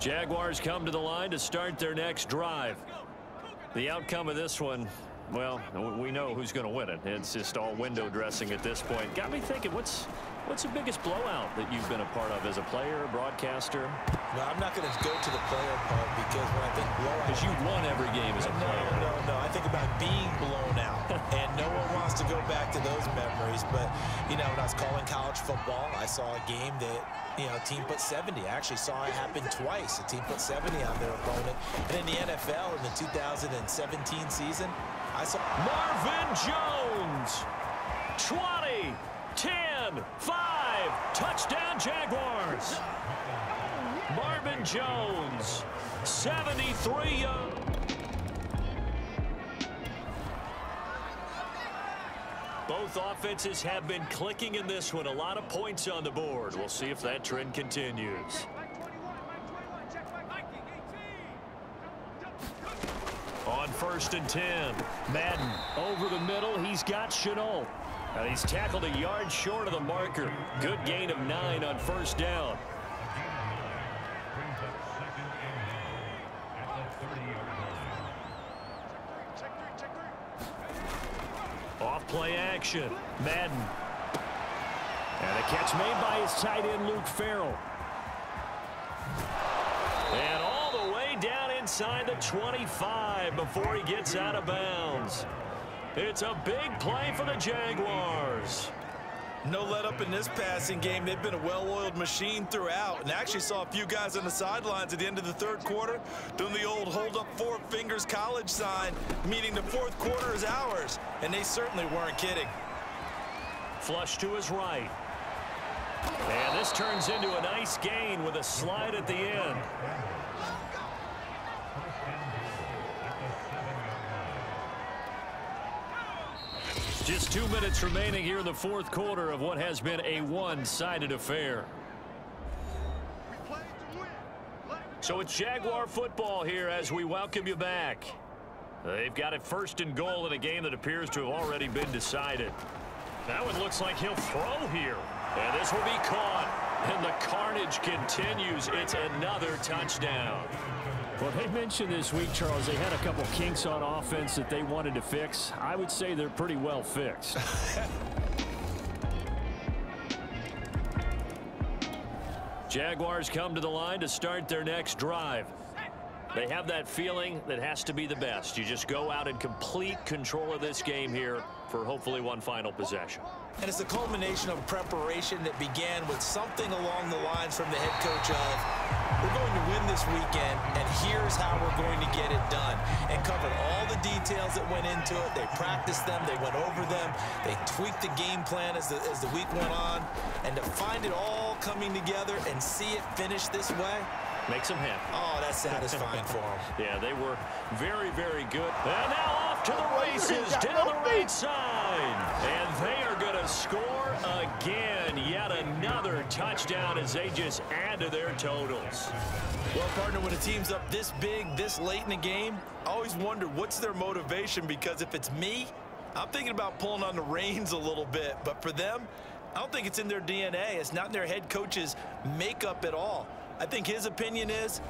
Jaguars come to the line to start their next drive. The outcome of this one, well, we know who's going to win it. It's just all window dressing at this point. Got me thinking, what's what's the biggest blowout that you've been a part of as a player, broadcaster? No, I'm not going to go to the player part because when I think blowout... Because you won every game as a player. No, no, no. I think about being blown out. Go back to those memories. But, you know, when I was calling college football, I saw a game that, you know, a team put 70. I actually saw it happen twice. A team put 70 on their opponent. And in the NFL in the 2017 season, I saw... Marvin Jones! 20, 10, 5, touchdown Jaguars! Marvin Jones, 73 Both offenses have been clicking in this one. A lot of points on the board. We'll see if that trend continues. On first and 10, Madden over the middle. He's got Shenault. And he's tackled a yard short of the marker. Good gain of nine on first down. Off play action. Madden. And a catch made by his tight end, Luke Farrell. And all the way down inside the 25 before he gets out of bounds. It's a big play for the Jaguars. No let up in this passing game. They've been a well-oiled machine throughout. And actually saw a few guys on the sidelines at the end of the third quarter doing the old hold up four fingers college sign, meaning the fourth quarter is ours. And they certainly weren't kidding. Flush to his right. And this turns into a nice gain with a slide at the end. Just two minutes remaining here in the fourth quarter of what has been a one-sided affair. So it's Jaguar football here as we welcome you back. They've got it first and goal in a game that appears to have already been decided. That one looks like he'll throw here. And this will be caught. And the carnage continues. It's another touchdown. Well, they mentioned this week, Charles, they had a couple kinks on offense that they wanted to fix. I would say they're pretty well fixed. Jaguars come to the line to start their next drive. They have that feeling that has to be the best. You just go out and complete control of this game here for hopefully one final possession. And it's a culmination of preparation that began with something along the lines from the head coach of, we're going to win this weekend, and here's how we're going to get it done. And covered all the details that went into it. They practiced them. They went over them. They tweaked the game plan as the, as the week went on. And to find it all coming together and see it finish this way, Makes them happy. Oh, that's satisfying for them. Yeah, they were very, very good. And now off to the oh, races down the right side. And they are going to score again. Yet another touchdown as they just add to their totals. Well, partner, when a team's up this big, this late in the game, I always wonder what's their motivation because if it's me, I'm thinking about pulling on the reins a little bit. But for them, I don't think it's in their DNA. It's not in their head coach's makeup at all. I think his opinion is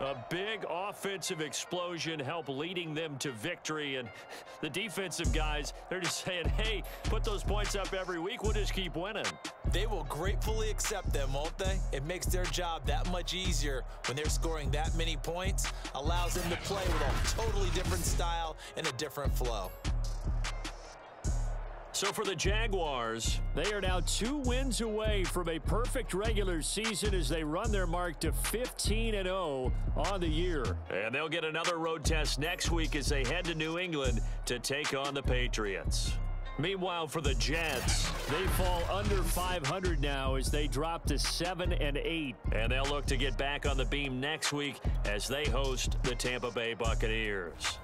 A big offensive explosion helped leading them to victory. And the defensive guys, they're just saying, hey, put those points up every week. We'll just keep winning. They will gratefully accept them, won't they? It makes their job that much easier when they're scoring that many points. Allows them to play with a totally different style and a different flow. So for the Jaguars, they are now two wins away from a perfect regular season as they run their mark to 15 and 0 on the year. And they'll get another road test next week as they head to New England to take on the Patriots. Meanwhile, for the Jets, they fall under 500 now as they drop to 7 and 8. And they'll look to get back on the beam next week as they host the Tampa Bay Buccaneers.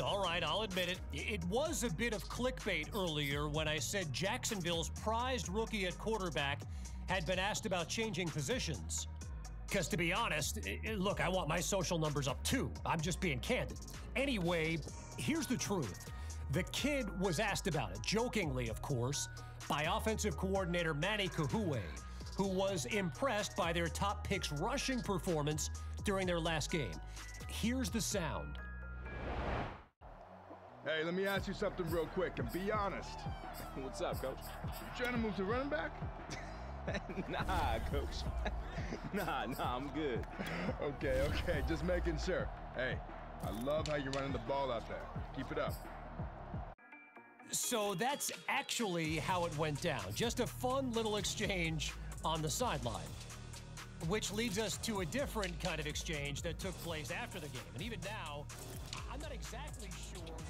All right, I'll admit it. It was a bit of clickbait earlier when I said Jacksonville's prized rookie at quarterback had been asked about changing positions. Because to be honest, look, I want my social numbers up too. I'm just being candid. Anyway, here's the truth. The kid was asked about it, jokingly, of course, by offensive coordinator Manny Kahue, who was impressed by their top pick's rushing performance during their last game. Here's the sound. Hey, let me ask you something real quick and be honest. What's up, coach? You trying to move to running back? nah, coach. nah, nah, I'm good. okay, okay, just making sure. Hey, I love how you're running the ball out there. Keep it up. So that's actually how it went down. Just a fun little exchange on the sideline. Which leads us to a different kind of exchange that took place after the game. And even now, I'm not exactly sure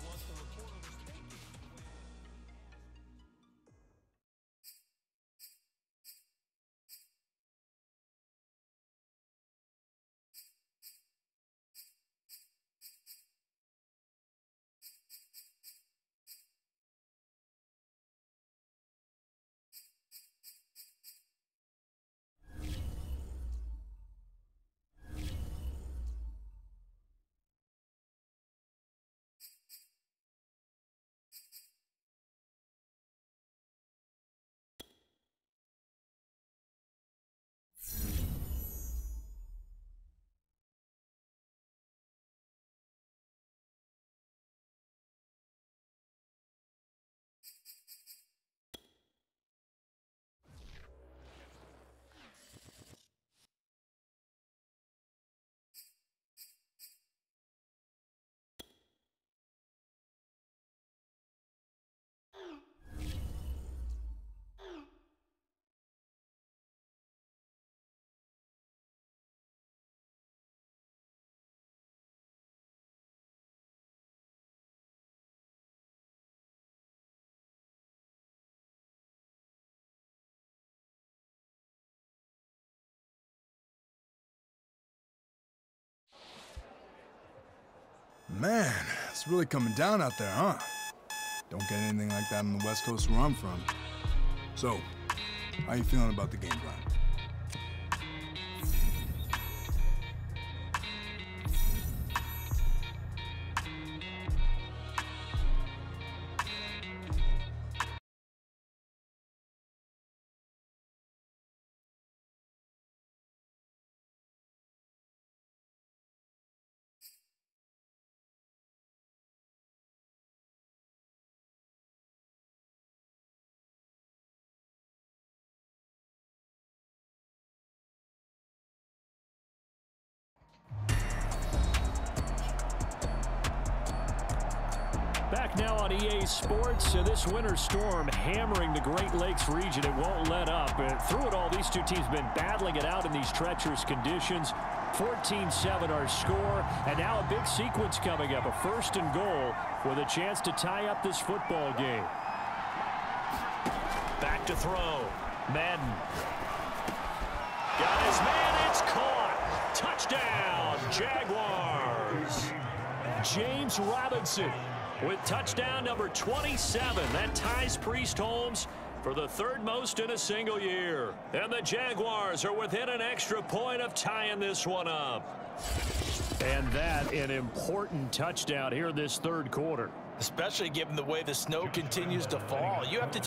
Man, it's really coming down out there, huh? Don't get anything like that on the West Coast where I'm from. So, how you feeling about the game plan? Back now on EA Sports. Uh, this winter storm hammering the Great Lakes region. It won't let up. Through it all, these two teams have been battling it out in these treacherous conditions. 14-7 our score. And now a big sequence coming up. A first and goal with a chance to tie up this football game. Back to throw. Madden. Got his man. It's caught. Touchdown, Jaguars. James Robinson with touchdown number 27. That ties Priest Holmes for the third most in a single year. And the Jaguars are within an extra point of tying this one up. And that an important touchdown here this third quarter. Especially given the way the snow continues to fall. You have to